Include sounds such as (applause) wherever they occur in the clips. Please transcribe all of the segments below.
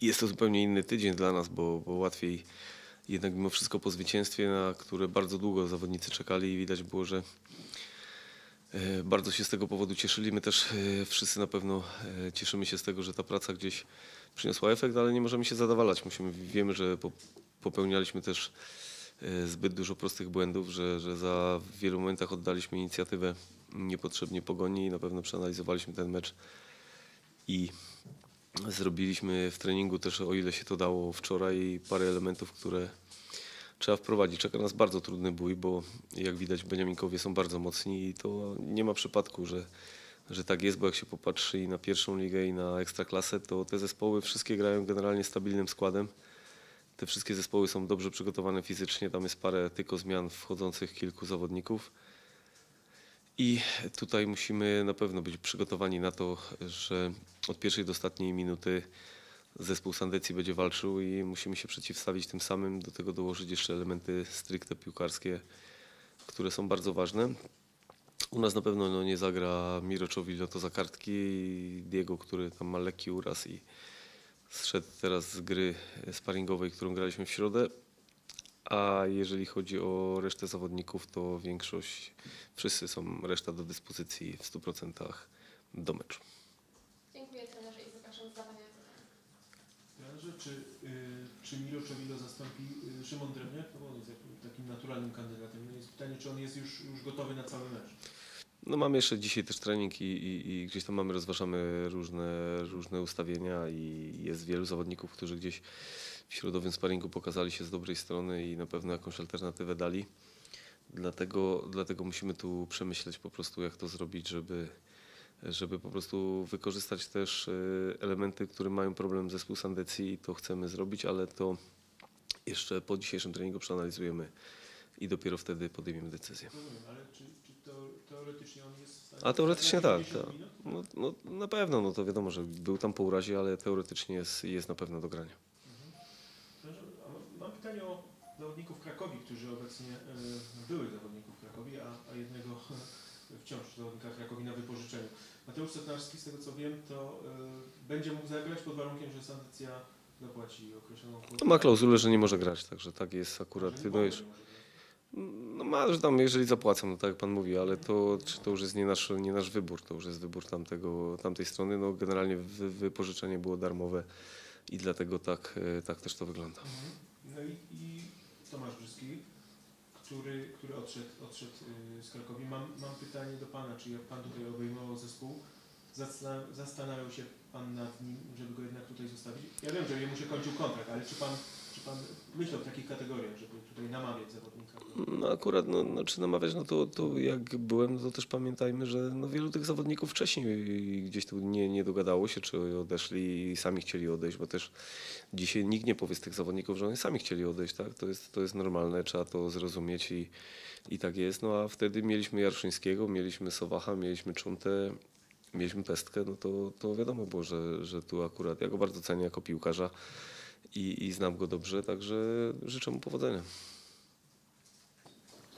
jest to zupełnie inny tydzień dla nas, bo, bo łatwiej jednak mimo wszystko po zwycięstwie, na które bardzo długo zawodnicy czekali i widać było, że e, bardzo się z tego powodu cieszyli. My też e, wszyscy na pewno e, cieszymy się z tego, że ta praca gdzieś przyniosła efekt, ale nie możemy się zadawalać. Musimy, wiemy, że po- popełnialiśmy też zbyt dużo prostych błędów, że, że za wielu momentach oddaliśmy inicjatywę niepotrzebnie pogoni i na pewno przeanalizowaliśmy ten mecz i zrobiliśmy w treningu też, o ile się to dało wczoraj, parę elementów, które trzeba wprowadzić. Czeka nas bardzo trudny bój, bo jak widać Beniaminkowie są bardzo mocni i to nie ma przypadku, że, że tak jest, bo jak się popatrzy i na pierwszą ligę i na ekstraklasę, to te zespoły wszystkie grają generalnie stabilnym składem. Te wszystkie zespoły są dobrze przygotowane fizycznie, tam jest parę tylko zmian wchodzących kilku zawodników. I tutaj musimy na pewno być przygotowani na to, że od pierwszej do ostatniej minuty zespół Sandecji będzie walczył i musimy się przeciwstawić tym samym, do tego dołożyć jeszcze elementy stricte piłkarskie, które są bardzo ważne. U nas na pewno no, nie zagra Miroczowi to za kartki i Diego, który tam ma lekki uraz i zszedł teraz z gry sparingowej, którą graliśmy w środę. A jeżeli chodzi o resztę zawodników, to większość, wszyscy są reszta do dyspozycji w 100% do meczu. Dziękuję trenerze i zapraszam do zadawania pytań. Trenerze, czy, y, czy Milo Czewilo zastąpi y, Szymon Drewniak? No on jest takim naturalnym kandydatem. No jest pytanie, czy on jest już, już gotowy na cały mecz? No mamy jeszcze dzisiaj też trening i, i, i gdzieś tam mamy, rozważamy różne, różne ustawienia i jest wielu zawodników, którzy gdzieś w środowym sparingu pokazali się z dobrej strony i na pewno jakąś alternatywę dali. Dlatego, dlatego musimy tu przemyśleć po prostu, jak to zrobić, żeby, żeby po prostu wykorzystać też e, elementy, które mają problem zespół Sandecji i to chcemy zrobić, ale to jeszcze po dzisiejszym treningu przeanalizujemy i dopiero wtedy podejmiemy decyzję. Ale czy, teoretycznie on jest w stanie... A teoretycznie tak, 90 tak. No, no, na pewno, no to wiadomo, że był tam po urazie, ale teoretycznie jest, jest na pewno do grania. Trenerze, a mam- Mam pytanie o zawodników Krakowi, którzy obecnie y, były zawodników Krakowi, a, a jednego (laughs) wciąż zawodnika Krakowi na wypożyczeniu. Mateusz Setnarski, z tego co wiem, to y, będzie mógł zagrać pod warunkiem, że Sandecja zapłaci określoną kwotę. To ma klauzulę, że nie może grać, także tak jest akurat. No, już, no ma, że tam jeżeli zapłacą, no tak jak pan mówi, ale to, czy to już jest nie nasz, nie nasz wybór, to już jest wybór tamtego, tamtej strony. No generalnie wy, wypożyczenie było darmowe i dlatego tak, e, tak też to wygląda. Mhm. I, Tomasz Brzyski, który, który odszedł, odszedł y, z Krakowi. Mam, mam pytanie do Pana, czy jak Pan tutaj obejmował zespół, zastan- zastanawiał się Pan nad nim, żeby go jednak tutaj zostawić? Ja wiem, że jemu się kończył kontrakt, ale czy Pan, czy pan myślał w takich kategoriach, żeby tutaj namawiać zawodnika? No akurat, no, no czy namawiać, no to, to jak byłem, no to też pamiętajmy, że no wielu tych zawodników wcześniej gdzieś tu nie, nie dogadało się, czy odeszli i sami chcieli odejść, bo też dzisiaj nikt nie powie z tych zawodników, że oni sami chcieli odejść, tak? To jest, to jest normalne, trzeba to zrozumieć i, i tak jest. No a wtedy mieliśmy Jarszyńskiego, mieliśmy Sowacha, mieliśmy Czuntę, mieliśmy Pestkę, no to, to wiadomo było, że, że tu akurat, ja go bardzo cenię jako piłkarza i, i znam go dobrze, także życzę mu powodzenia.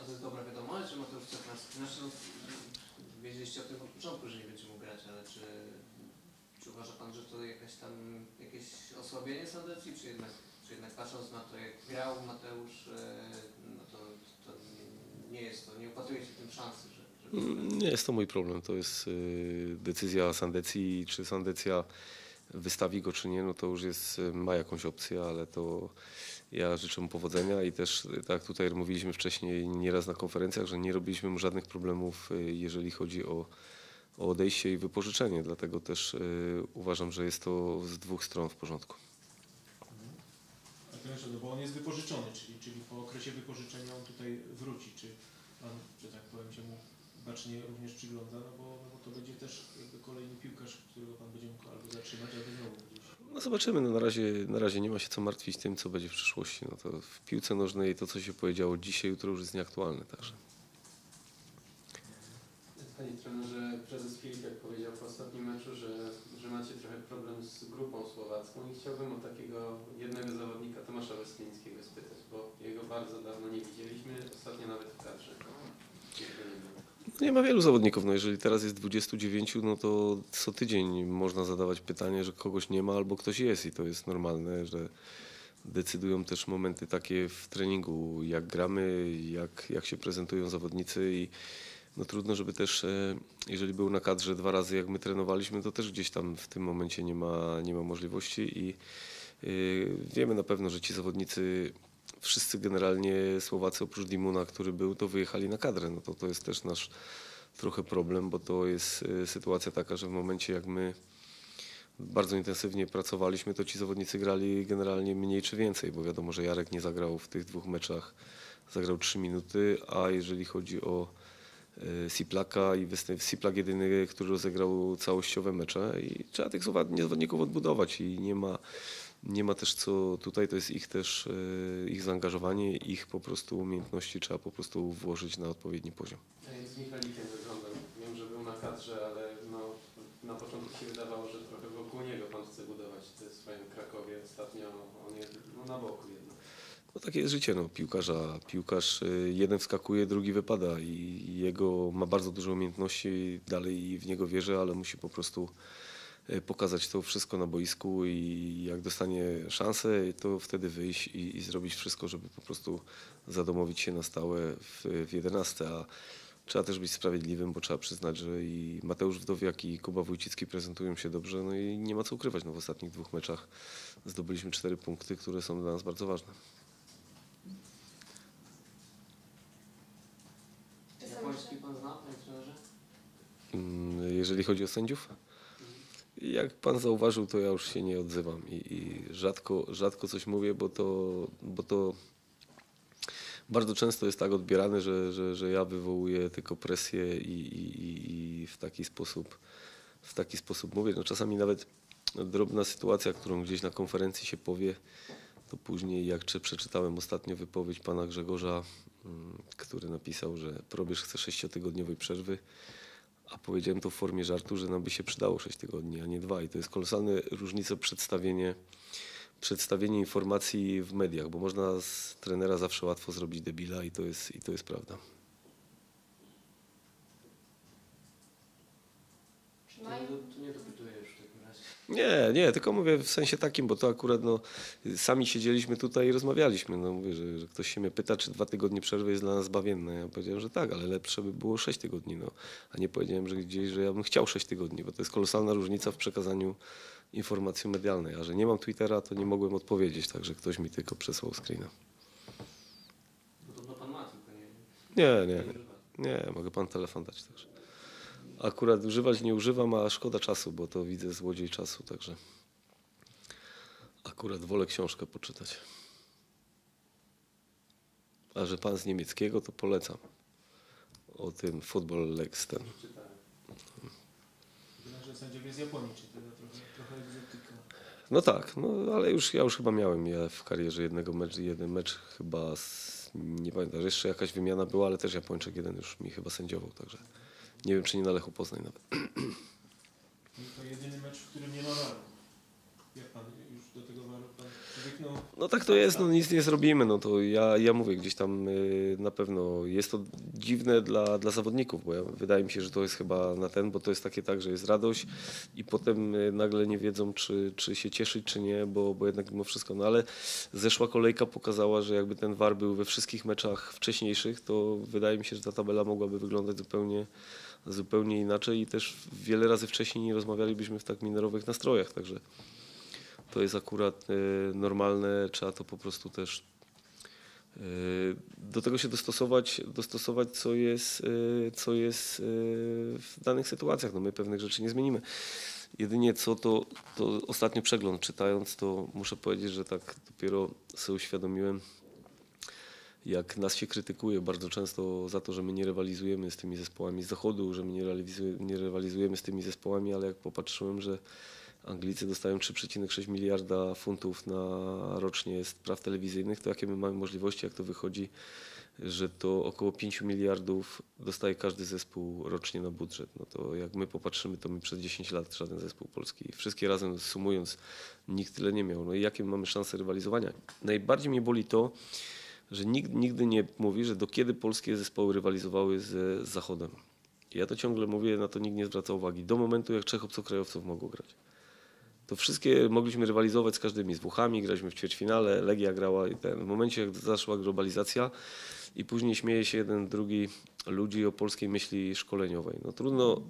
A to jest dobra wiadomość, że Mateusz Czerniawski, znaczy wiedzieliście o tym od początku, że nie będzie mógł grać, ale czy, czy uważa Pan, że to jakaś tam, jakieś osłabienie Sandecji, czy jednak, czy jednak patrząc na to, jak grał Mateusz, e, no to, to nie- jest to, nie upatruje się tym szansy, że... Nie jest to mój problem. To jest y, decyzja Sandecji. Czy Sandecja wystawi go, czy nie, no to już jest, y, ma jakąś opcję, ale to ja życzę mu powodzenia i też, y, tak tutaj mówiliśmy wcześniej nieraz na konferencjach, że nie robiliśmy mu żadnych problemów, y, jeżeli chodzi o, o odejście i wypożyczenie. Dlatego też y, uważam, że jest to z dwóch stron w porządku. No bo on jest wypożyczony, czyli, czyli po okresie wypożyczenia on tutaj wróci. Czy Pan, że tak powiem, się mu bacznie również przygląda, no bo, no bo to będzie też jakby kolejny piłkarz, którego Pan będzie mógł albo zatrzymać, albo znowu gdzieś. No zobaczymy, no na, razie, na razie nie ma się co martwić tym, co będzie w przyszłości. No to w piłce nożnej to, co się powiedziało dzisiaj, jutro już jest nieaktualne. Także. Panie trenerze, prezes Filipek powiedział po ostatnim meczu, że, że macie trochę problem z grupą słowacką i chciałbym o takiego jednego zawodnika Tomasza Westyńskiego spytać, bo jego bardzo dawno nie widzieliśmy, ostatnio nawet w kadrze. Nie. Nie ma wielu zawodników. No jeżeli teraz jest 29, no to co tydzień można zadawać pytanie, że kogoś nie ma albo ktoś jest i to jest normalne, że decydują też momenty takie w treningu, jak gramy, jak, jak się prezentują zawodnicy i no trudno, żeby też, e, jeżeli był na kadrze dwa razy jak my trenowaliśmy, to też gdzieś tam w tym momencie nie ma, nie ma możliwości i y, wiemy na pewno, że ci zawodnicy wszyscy generalnie Słowacy oprócz Dimuna, który był, to wyjechali na kadrę. No to, to jest też nasz trochę problem, bo to jest y, sytuacja taka, że w momencie jak my bardzo intensywnie pracowaliśmy, to ci zawodnicy grali generalnie mniej czy więcej, bo wiadomo, że Jarek nie zagrał w tych dwóch meczach, zagrał 3 minuty, a jeżeli chodzi o y, Siplaka i występ Siplak jedyny, który rozegrał całościowe mecze i trzeba tych zawod- zawodników odbudować i nie ma, nie ma też co tutaj, to jest ich też, y, ich zaangażowanie, ich po prostu umiejętności trzeba po prostu włożyć na odpowiedni poziom. Z Michalikiem wyglądał? Wiem, że był na kadrze, ale no, na początku się wydawało, że trochę wokół niego pan chce budować te swoje Krakowie. Ostatnio on jest no, na boku jednak. No takie jest życie no, piłkarza. Piłkarz y, jeden wskakuje, drugi wypada i jego ma bardzo dużo umiejętności, dalej w niego wierzę, ale musi po prostu pokazać to wszystko na boisku i jak dostanie szansę, to wtedy wyjść i, i zrobić wszystko, żeby po prostu zadomowić się na stałe w, w 11. A trzeba też być sprawiedliwym, bo trzeba przyznać, że i Mateusz Wdowiak i Kuba Wójcicki prezentują się dobrze, no i nie ma co ukrywać. No, w ostatnich dwóch meczach zdobyliśmy cztery punkty, które są dla nas bardzo ważne. Japoński jeszcze- pan zna, panie trenerze? Mm, Jeżeli chodzi o sędziów, jak pan zauważył, to ja już się nie odzywam i, i rzadko, rzadko coś mówię, bo to, bo to bardzo często jest tak odbierane, że, że, że ja wywołuję tylko presję i, i, i- w taki sposób w taki sposób mówię. No czasami nawet drobna sytuacja, którą gdzieś na konferencji się powie, to później jak czy przeczytałem ostatnio wypowiedź pana Grzegorza, mm, który napisał, że probierz chce sześciotygodniowej przerwy, a powiedziałem to w formie żartu, że nam by się przydało 6 tygodni, a nie dwa. I to jest kolosalna różnica przedstawienie, przedstawienie informacji w mediach, bo można z trenera zawsze łatwo zrobić debila i to jest, i to jest prawda. Czy To, mają? to, to nie dopytuję już w takim razie. Nie, nie, tylko mówię w sensie takim, bo to akurat no, sami siedzieliśmy tutaj i rozmawialiśmy. No, mówię, że, że ktoś się mnie pyta, czy dwa tygodnie przerwy jest dla nas zbawienne. Ja powiedziałem, że tak, ale lepsze by było sześć tygodni. No. A nie powiedziałem, że gdzieś, że ja bym chciał sześć tygodni, bo to jest kolosalna różnica w przekazaniu informacji medialnej. A że nie mam Twittera, to nie mogłem odpowiedzieć, także ktoś mi tylko przesłał screena. Podobno pan ma, tylko nie, Nie, nie nie, mogę pan telefon dać także. Akurat używać nie używam, a szkoda czasu, bo to widzę złodziej czasu, także akurat wolę książkę poczytać. A że pan z niemieckiego, to polecam. O tym Football Legs ten. Że sędziowie z Japonii czytają trochę, trochę egzotyka. No tak, no ale już ja już chyba miałem ja w karierze jednego mecz, jeden mecz chyba z, nie pamiętam, jeszcze jakaś wymiana była, ale też Japończyk jeden już mi chyba sędziował, także nie wiem czy nie na Lechu Poznań nawet. I to jedyny mecz, w którym nie ma waru. Jak pan już do tego waru pan przywyknął? No tak to jest, no nic nie zrobimy. No to ja, ja mówię gdzieś tam y, na pewno jest to dziwne dla, dla zawodników, bo ja, wydaje mi się, że to jest chyba na ten, bo to jest takie tak, że jest radość i potem y, nagle nie wiedzą, czy, czy się cieszyć, czy nie, bo, bo jednak mimo wszystko. No ale zeszła kolejka pokazała, że jakby ten VAR był we wszystkich meczach wcześniejszych, to wydaje mi się, że ta tabela mogłaby wyglądać zupełnie zupełnie inaczej i też wiele razy wcześniej nie rozmawialibyśmy w tak minerowych nastrojach, także to jest akurat e, normalne, trzeba to po prostu też do tego się dostosować, dostosować co jest, e, co jest e, w danych sytuacjach. No my pewnych rzeczy nie zmienimy. Jedynie co to, to ostatnio przegląd czytając, to muszę powiedzieć, że tak dopiero sobie uświadomiłem, jak nas się krytykuje bardzo często za to, że my nie rywalizujemy z tymi zespołami z zachodu, że my nie nie rywalizujemy z tymi zespołami, ale jak popatrzyłem, że Anglicy dostają 3,6 miliarda funtów na rocznie z praw telewizyjnych, to jakie my mamy możliwości, jak to wychodzi, że to około 5 miliardów dostaje każdy zespół rocznie na budżet. No to jak my popatrzymy, to my przez 10 lat żaden zespół polski, wszystkie razem sumując, nikt tyle nie miał. No i jakie my mamy szanse rywalizowania? Najbardziej mnie boli to, że nikt nigdy nie mówi, że do kiedy polskie zespoły rywalizowały z Zachodem. Ja to ciągle mówię, na to nikt nie zwraca uwagi. Do momentu, jak trzech obcokrajowców mogło grać. To wszystkie mogliśmy rywalizować z każdymi, z Włochami, graliśmy w ćwierćfinale, Legia grała i ten. W momencie, jak zaszła globalizacja i później śmieje się jeden, drugi ludzi o polskiej myśli szkoleniowej. No trudno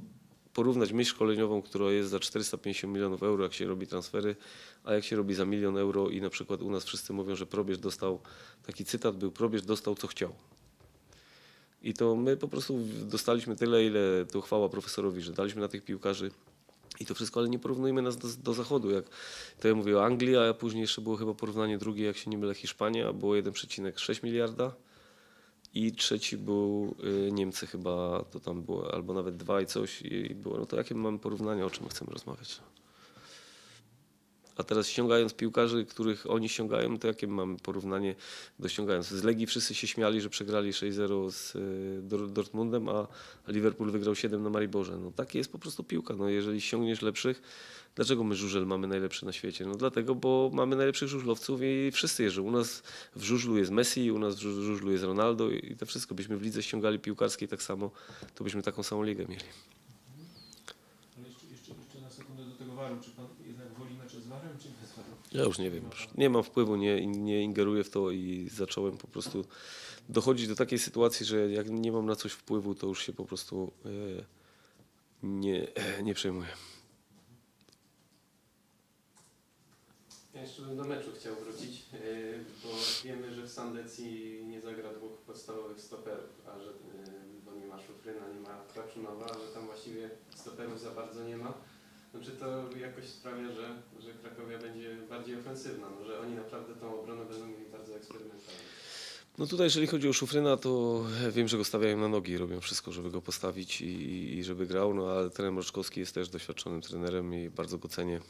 porównać myśl szkoleniową, która jest za 450 milionów euro, jak się robi transfery, a jak się robi za milion euro i na przykład u nas wszyscy mówią, że probierz dostał, taki cytat był, probierz dostał co chciał. I to my po prostu dostaliśmy tyle, ile to chwała profesorowi, że daliśmy na tych piłkarzy i to wszystko, ale nie porównujmy nas do, do zachodu. Jak to ja mówię o Anglii, a później jeszcze było chyba porównanie drugie, jak się nie mylę, Hiszpania, było 1,6 miliarda i trzeci był y, Niemcy chyba, to tam było, albo nawet dwa i coś i było, no to jakie mamy porównania, o czym chcemy rozmawiać? A teraz ściągając piłkarzy, których oni ściągają, to jakie mamy porównanie do ściągając? Z Legii wszyscy się śmiali, że przegrali 6-0 z Dor- Dortmundem, a Liverpool wygrał 7 na Mariborze. No takie jest po prostu piłka. No jeżeli ściągniesz lepszych, dlaczego my żużel mamy najlepszy na świecie? No dlatego, bo mamy najlepszych żużlowców i wszyscy jeżdżą. U nas w żużlu jest Messi, u nas w żu- żużlu jest Ronaldo i to wszystko. Byśmy w lidze ściągali piłkarskiej tak samo, to byśmy taką samą ligę mieli. Ale jeszcze, jeszcze, jeszcze na sekundę do tego waru. Czy pan jednak woli mecze z warem, czy bez waru? Ja już nie wiem, już nie mam wpływu, nie, nie ingeruję w to i zacząłem po prostu dochodzić do takiej sytuacji, że jak nie mam na coś wpływu, to już się po prostu e, nie, nie przejmuję. Ja jeszcze bym do meczu chciał wrócić, yy, bo wiemy, że w Sandecji nie zagra dwóch podstawowych stoperów, a że bo nie ma Szufryna, nie ma Kraczunowa, że tam właściwie stoperów za bardzo nie ma. To jakoś sprawia, że, że Krakowia będzie bardziej ofensywna, no, że oni naprawdę tą obronę będą mieli bardzo eksperymentalną? No tutaj, jeżeli chodzi o Szufryna, to wiem, że go stawiają na nogi, robią wszystko, żeby go postawić i, i żeby grał, no ale trener Mroczkowski jest też doświadczonym trenerem i bardzo go cenię.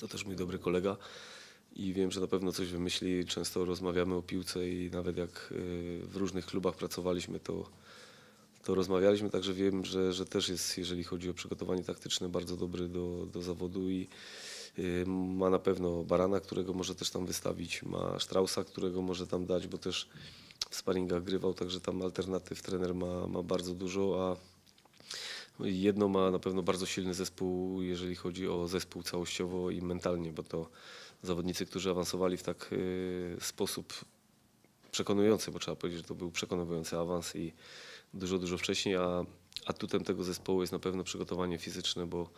To też mój dobry kolega i wiem, że na pewno coś wymyśli. Często rozmawiamy o piłce i nawet jak y, w różnych klubach pracowaliśmy, to, to rozmawialiśmy, także wiem, że, że też jest, jeżeli chodzi o przygotowanie taktyczne, bardzo dobry do, do zawodu i y, ma na pewno Barana, którego może też tam wystawić, ma Strausa, którego może tam dać, bo też w sparingach grywał, także tam alternatyw trener ma, ma bardzo dużo, a jedno ma na pewno bardzo silny zespół, jeżeli chodzi o zespół całościowo i mentalnie, bo to zawodnicy, którzy awansowali w tak y, sposób przekonujący, bo trzeba powiedzieć, że to był przekonujący awans i dużo, dużo wcześniej, a atutem tego zespołu jest na pewno przygotowanie fizyczne, bo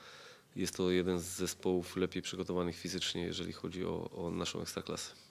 jest to jeden z zespołów lepiej przygotowanych fizycznie, jeżeli chodzi o, o naszą ekstraklasę.